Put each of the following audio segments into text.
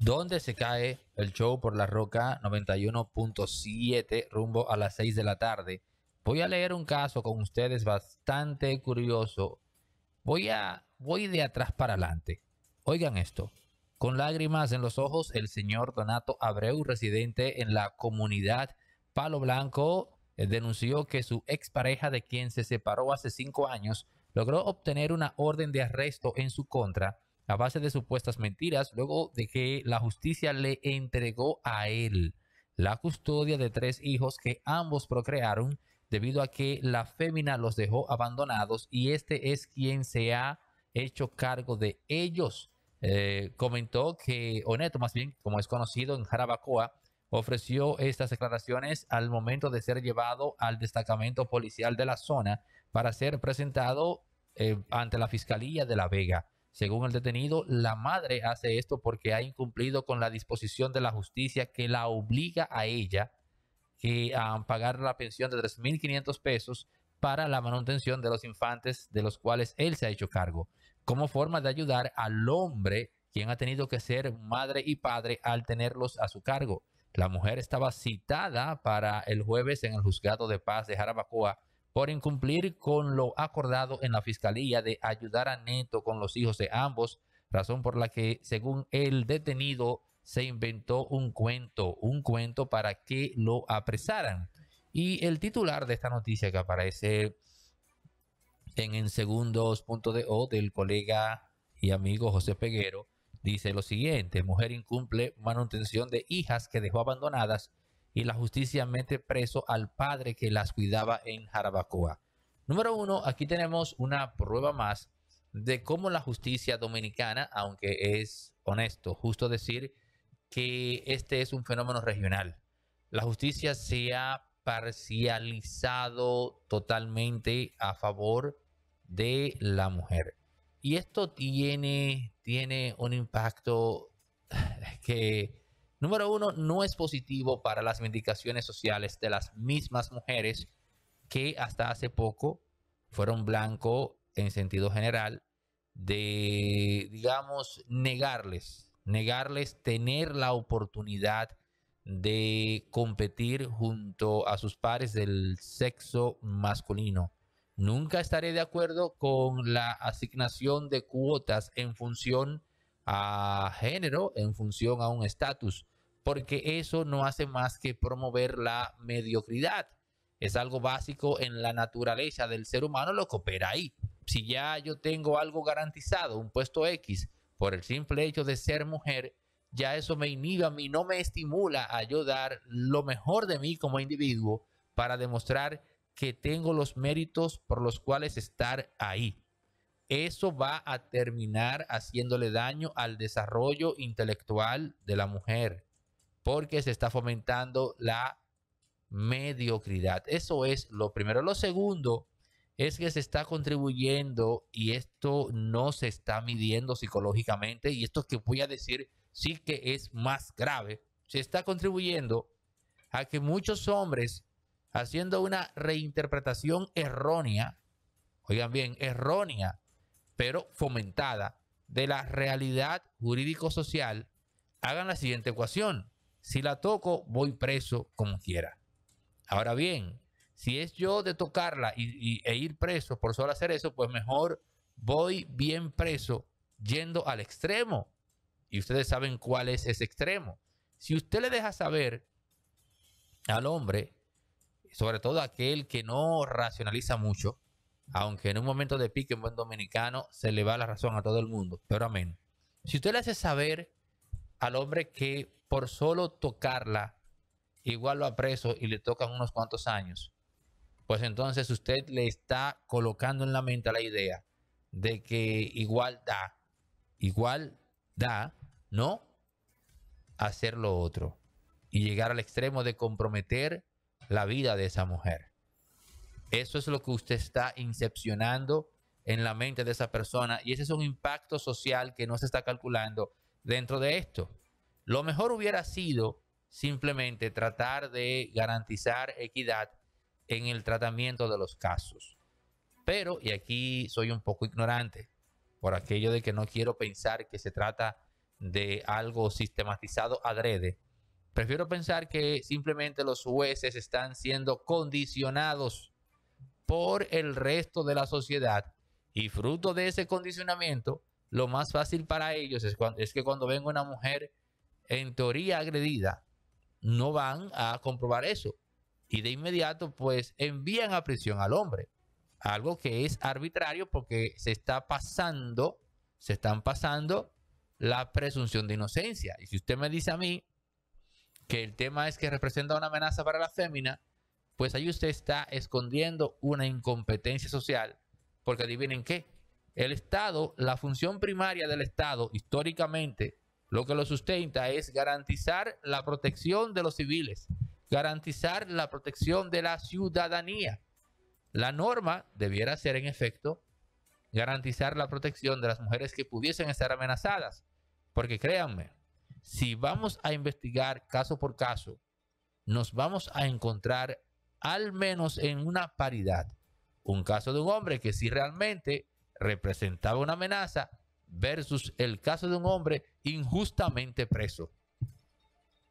donde se cae el show por la roca 91.7 rumbo a las 6 de la tarde. Voy a leer un caso con ustedes bastante curioso. Voy a voy de atrás para adelante. Oigan esto. Con lágrimas en los ojos, el señor Donato Abreu, residente en la comunidad Palo Blanco, eh, denunció que su expareja de quien se separó hace cinco años logró obtener una orden de arresto en su contra a base de supuestas mentiras luego de que la justicia le entregó a él la custodia de tres hijos que ambos procrearon debido a que la fémina los dejó abandonados y este es quien se ha hecho cargo de ellos. Eh, comentó que Oneto, más bien como es conocido en Jarabacoa, ofreció estas declaraciones al momento de ser llevado al destacamento policial de la zona para ser presentado eh, ante la Fiscalía de La Vega. Según el detenido, la madre hace esto porque ha incumplido con la disposición de la justicia que la obliga a ella que a pagar la pensión de 3.500 pesos para la manutención de los infantes de los cuales él se ha hecho cargo, como forma de ayudar al hombre quien ha tenido que ser madre y padre al tenerlos a su cargo. La mujer estaba citada para el jueves en el juzgado de paz de Jarabacoa por incumplir con lo acordado en la fiscalía de ayudar a Neto con los hijos de ambos, razón por la que, según el detenido, se inventó un cuento, un cuento para que lo apresaran. Y el titular de esta noticia que aparece en, en segundos.do del colega y amigo José Peguero dice lo siguiente, mujer incumple manutención de hijas que dejó abandonadas y la justicia mete preso al padre que las cuidaba en Jarabacoa. Número uno, aquí tenemos una prueba más de cómo la justicia dominicana, aunque es honesto, justo decir que este es un fenómeno regional. La justicia se ha parcializado totalmente a favor de la mujer. Y esto tiene, tiene un impacto que Número uno, no es positivo para las vindicaciones sociales de las mismas mujeres que hasta hace poco fueron blanco en sentido general de, digamos, negarles, negarles tener la oportunidad de competir junto a sus pares del sexo masculino. Nunca estaré de acuerdo con la asignación de cuotas en función a género, en función a un estatus porque eso no hace más que promover la mediocridad. Es algo básico en la naturaleza del ser humano lo que opera ahí. Si ya yo tengo algo garantizado, un puesto X, por el simple hecho de ser mujer, ya eso me inhibe a mí, no me estimula a yo dar lo mejor de mí como individuo para demostrar que tengo los méritos por los cuales estar ahí. Eso va a terminar haciéndole daño al desarrollo intelectual de la mujer porque se está fomentando la mediocridad. Eso es lo primero. Lo segundo es que se está contribuyendo y esto no se está midiendo psicológicamente y esto que voy a decir sí que es más grave. Se está contribuyendo a que muchos hombres haciendo una reinterpretación errónea, oigan bien, errónea, pero fomentada de la realidad jurídico-social, hagan la siguiente ecuación. Si la toco, voy preso como quiera. Ahora bien, si es yo de tocarla y, e ir preso por solo hacer eso, pues mejor voy bien preso yendo al extremo. Y ustedes saben cuál es ese extremo. Si usted le deja saber al hombre, sobre todo aquel que no racionaliza mucho, aunque en un momento de pique en buen dominicano se le va la razón a todo el mundo, pero amén. Si usted le hace saber al hombre que por solo tocarla, igual lo preso y le tocan unos cuantos años, pues entonces usted le está colocando en la mente la idea de que igual da, igual da, ¿no? Hacer lo otro y llegar al extremo de comprometer la vida de esa mujer. Eso es lo que usted está incepcionando en la mente de esa persona y ese es un impacto social que no se está calculando dentro de esto. Lo mejor hubiera sido simplemente tratar de garantizar equidad en el tratamiento de los casos. Pero, y aquí soy un poco ignorante, por aquello de que no quiero pensar que se trata de algo sistematizado adrede. Prefiero pensar que simplemente los jueces están siendo condicionados por el resto de la sociedad y fruto de ese condicionamiento, lo más fácil para ellos es, que cuando venga una mujer en teoría agredida, no van a comprobar eso. Y de inmediato, pues envían a prisión al hombre. Algo que es arbitrario porque se está pasando, se están pasando la presunción de inocencia. Y si usted me dice a mí que el tema es que representa una amenaza para la fémina, pues ahí usted está escondiendo una incompetencia social. Porque adivinen qué, el Estado, la función primaria del Estado, históricamente, lo que lo sustenta es garantizar la protección de los civiles, garantizar la protección de la ciudadanía. La norma debiera ser, en efecto, garantizar la protección de las mujeres que pudiesen estar amenazadas. Porque créanme, si vamos a investigar caso por caso, nos vamos a encontrar al menos en una paridad. Un caso de un hombre que si realmente representaba una amenaza versus el caso de un hombre injustamente preso.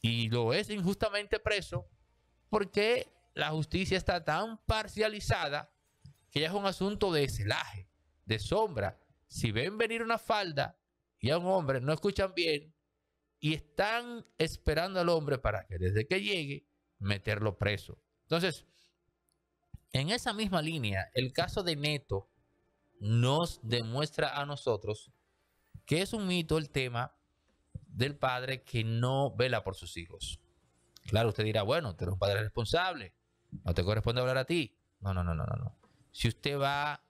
Y lo es injustamente preso porque la justicia está tan parcializada que ya es un asunto de celaje, de sombra. Si ven venir una falda y a un hombre no escuchan bien y están esperando al hombre para que desde que llegue meterlo preso. Entonces, en esa misma línea, el caso de Neto nos demuestra a nosotros que es un mito el tema del padre que no vela por sus hijos. Claro, usted dirá, bueno, tú eres un padre responsable, no te corresponde hablar a ti. No, no, no, no, no. Si usted va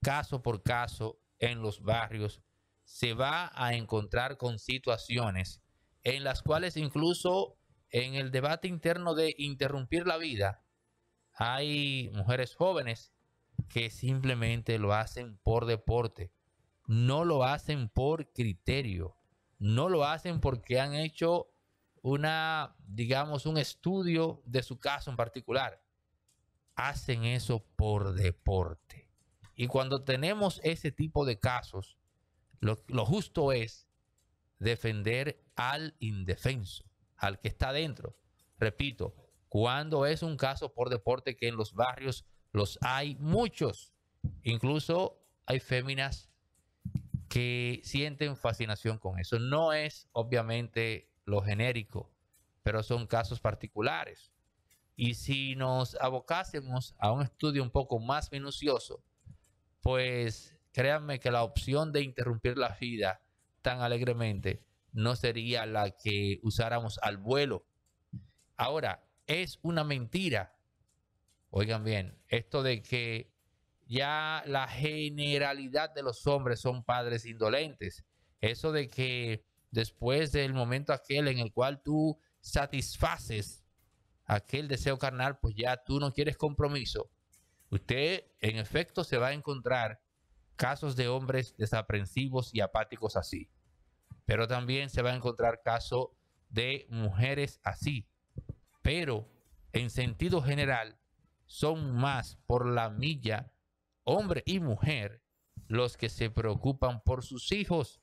caso por caso en los barrios, se va a encontrar con situaciones en las cuales incluso en el debate interno de interrumpir la vida, hay mujeres jóvenes que simplemente lo hacen por deporte, no lo hacen por criterio, no lo hacen porque han hecho una, digamos, un estudio de su caso en particular. Hacen eso por deporte. Y cuando tenemos ese tipo de casos, lo, lo justo es defender al indefenso, al que está dentro. Repito, cuando es un caso por deporte que en los barrios los hay muchos, incluso hay féminas que sienten fascinación con eso. No es obviamente lo genérico, pero son casos particulares. Y si nos abocásemos a un estudio un poco más minucioso, pues créanme que la opción de interrumpir la vida tan alegremente no sería la que usáramos al vuelo. Ahora, es una mentira. Oigan bien, esto de que ya la generalidad de los hombres son padres indolentes. Eso de que después del momento aquel en el cual tú satisfaces aquel deseo carnal, pues ya tú no quieres compromiso. Usted en efecto se va a encontrar casos de hombres desaprensivos y apáticos así. Pero también se va a encontrar casos de mujeres así. Pero en sentido general son más por la milla hombre y mujer, los que se preocupan por sus hijos,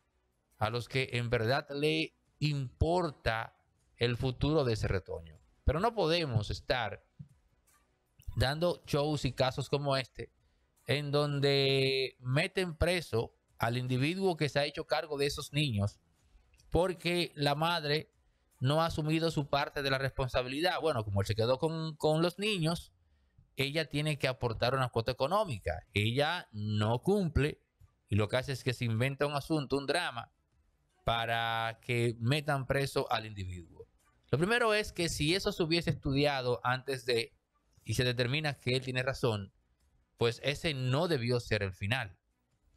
a los que en verdad le importa el futuro de ese retoño. Pero no podemos estar dando shows y casos como este, en donde meten preso al individuo que se ha hecho cargo de esos niños, porque la madre no ha asumido su parte de la responsabilidad. Bueno, como él se quedó con, con los niños, ella tiene que aportar una cuota económica. Ella no cumple y lo que hace es que se inventa un asunto, un drama, para que metan preso al individuo. Lo primero es que si eso se hubiese estudiado antes de y se determina que él tiene razón, pues ese no debió ser el final.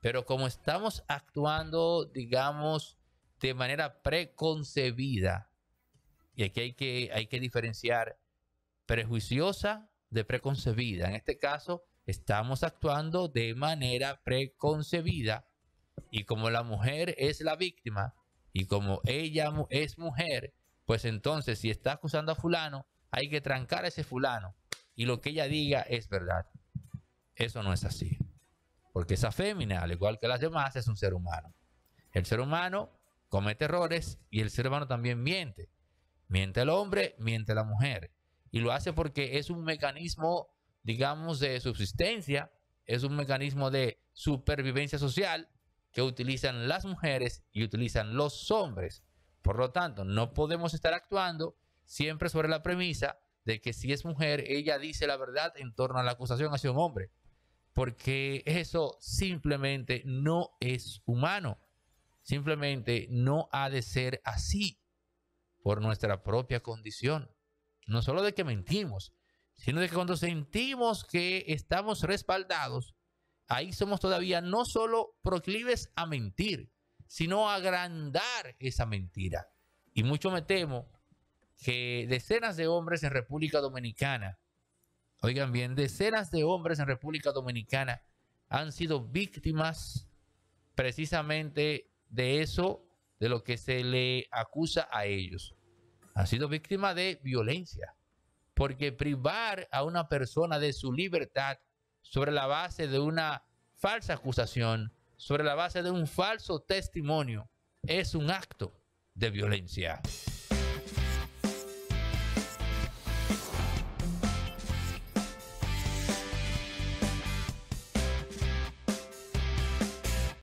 Pero como estamos actuando, digamos, de manera preconcebida, y aquí hay que, hay que diferenciar prejuiciosa de preconcebida. En este caso, estamos actuando de manera preconcebida y como la mujer es la víctima y como ella es mujer, pues entonces si está acusando a fulano, hay que trancar a ese fulano y lo que ella diga es verdad. Eso no es así. Porque esa fémina, al igual que las demás, es un ser humano. El ser humano comete errores y el ser humano también miente. Miente el hombre, miente la mujer. Y lo hace porque es un mecanismo, digamos, de subsistencia, es un mecanismo de supervivencia social que utilizan las mujeres y utilizan los hombres. Por lo tanto, no podemos estar actuando siempre sobre la premisa de que si es mujer, ella dice la verdad en torno a la acusación hacia un hombre. Porque eso simplemente no es humano. Simplemente no ha de ser así por nuestra propia condición. No solo de que mentimos, sino de que cuando sentimos que estamos respaldados, ahí somos todavía no solo proclives a mentir, sino a agrandar esa mentira. Y mucho me temo que decenas de hombres en República Dominicana, oigan bien, decenas de hombres en República Dominicana han sido víctimas precisamente de eso, de lo que se le acusa a ellos. Han sido víctimas de violencia, porque privar a una persona de su libertad sobre la base de una falsa acusación, sobre la base de un falso testimonio, es un acto de violencia.